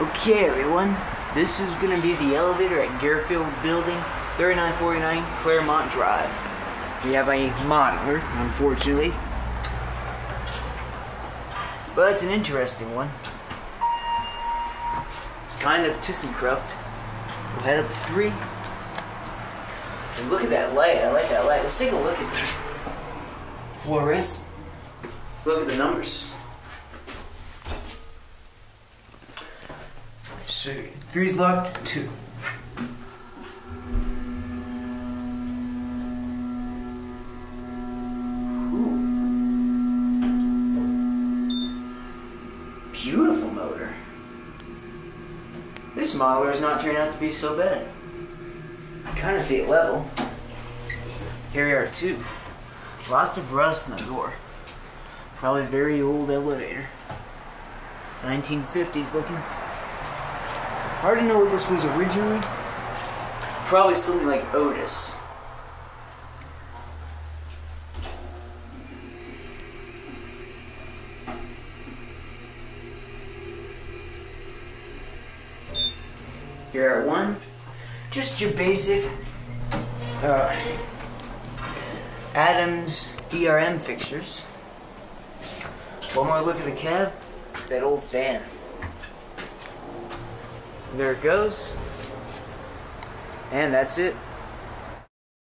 Okay, everyone. This is going to be the elevator at Garfield Building, 3949 Clairemont Drive. We have a modeler, unfortunately. But it's an interesting one. It's kind of ThyssenKrupp. We'll head up three. And look at that light. I like that light. Let's take a look at the fluorescent. Let's look at the numbers. So three's locked, two. Beautiful motor. This modeler has not turned out to be so bad. I Kind of see it level. Here we are too. Lots of rust in the door. Probably very old elevator. 1950s looking. Hard to know what this was originally. Probably something like Otis. Here are one. Just your basic uh, Adams DRM fixtures. One more look at the cab. That old fan. There it goes. And that's it.